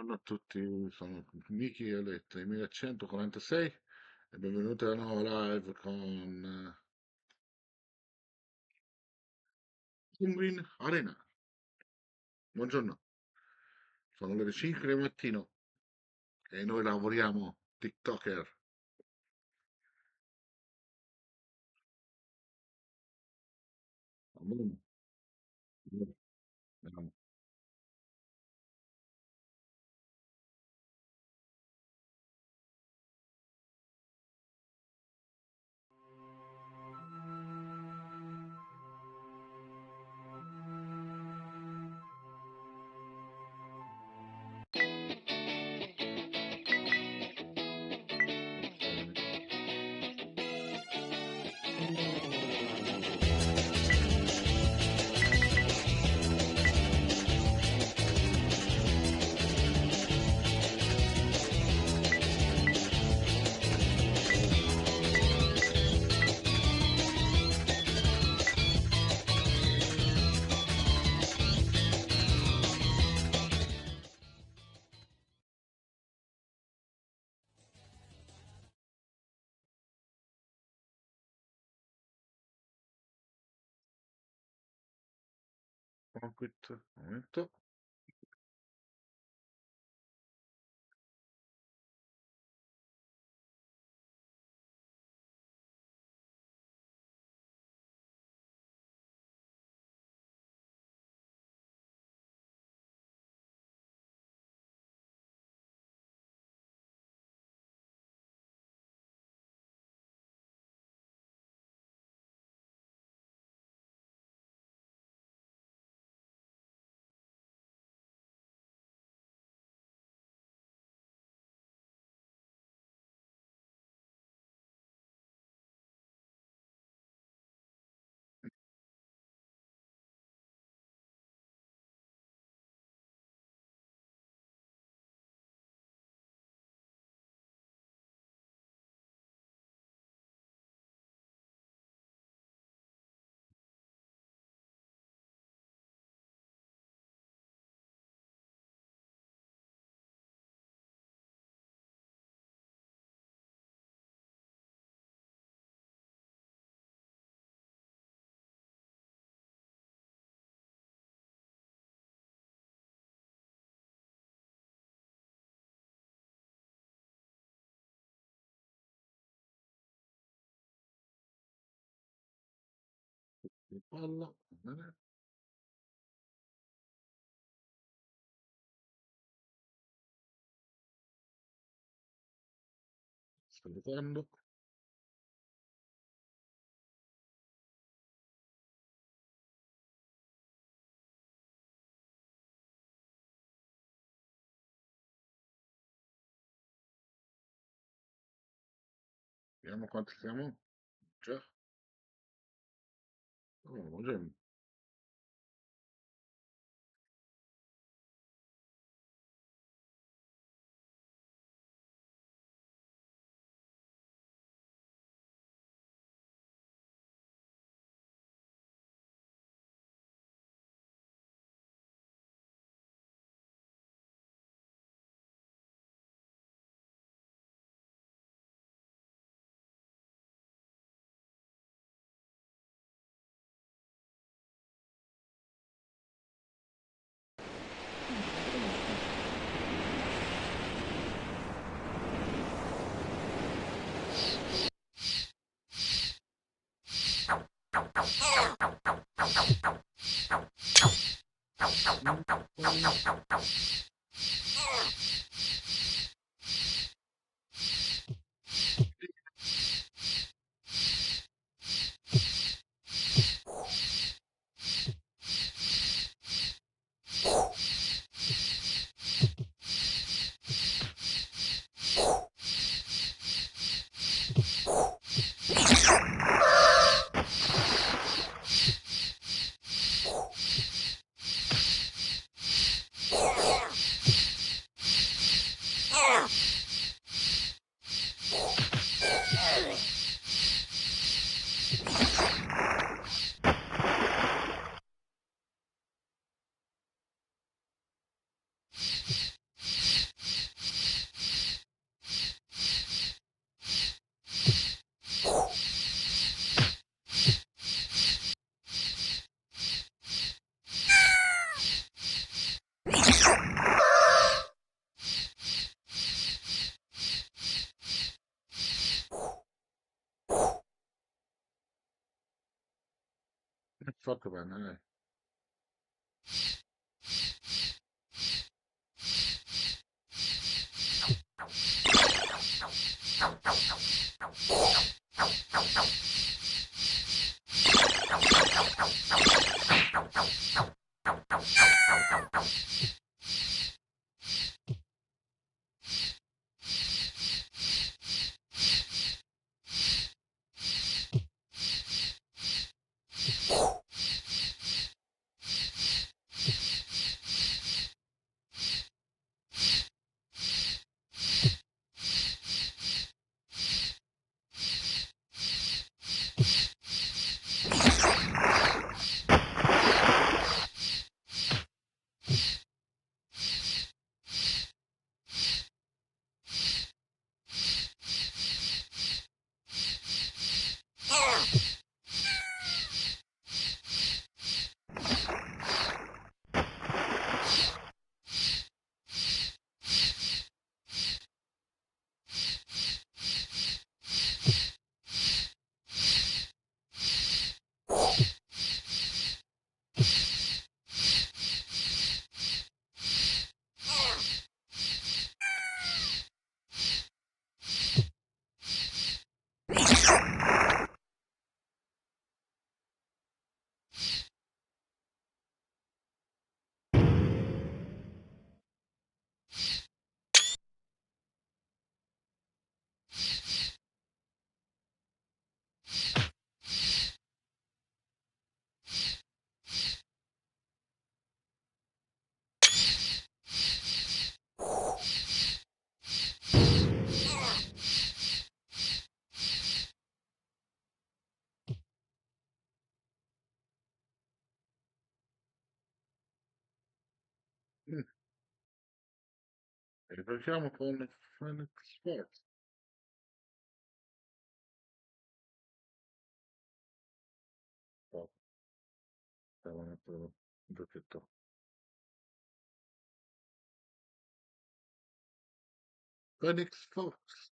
Buongiorno a tutti, sono Miki Eletta, 1146 e benvenuti alla nuova live con Unwin Arena. Buongiorno, sono le 5 del mattino e noi lavoriamo TikToker. Va bene? un peu. إن شاء الله. أنا فندق يا مقاتل سامو جه 嗯，我这。Peace. Buongiorno. Fatto bene, Mm. Facciamo con Phoenix Force. Oh, devo mettere un giochetto. Phoenix Force.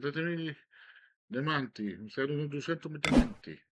Cittadini Demanti, un saluto di da Giuseppe Demanti.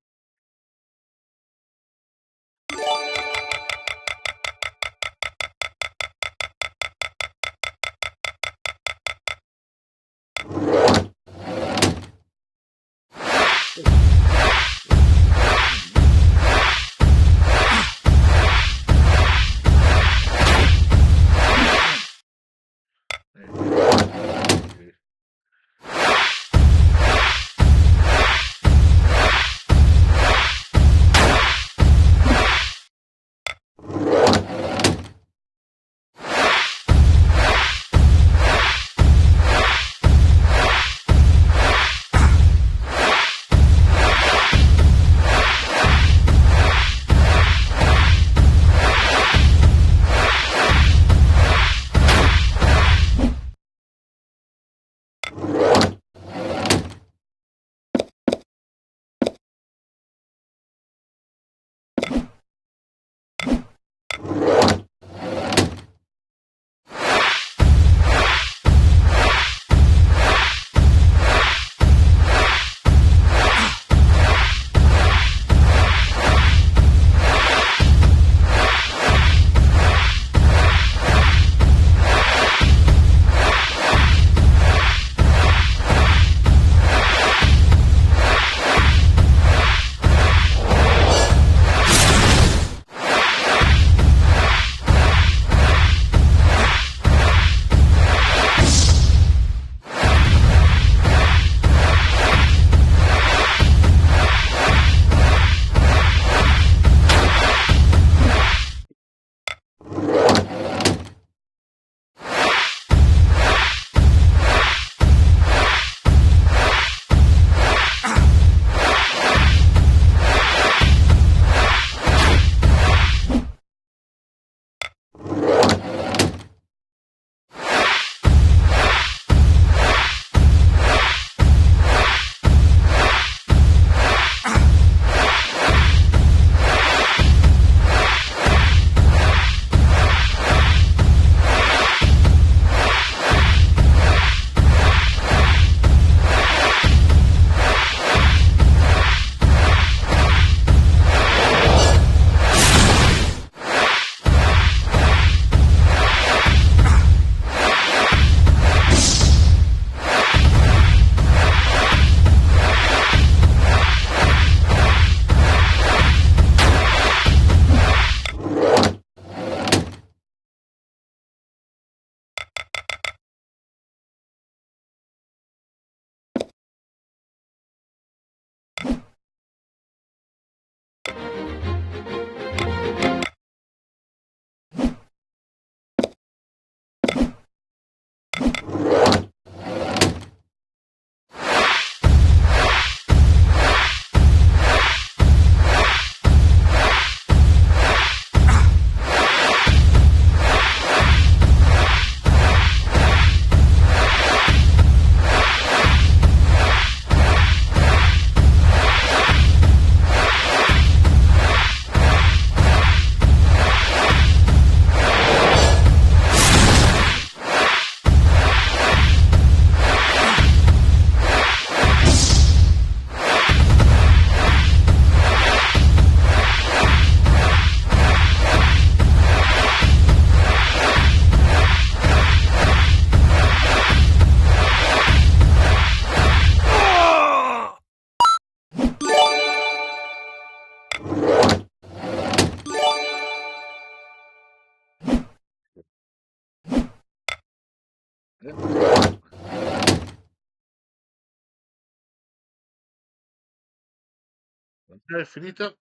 È finita.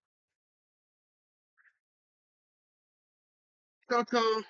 Ciao ciao.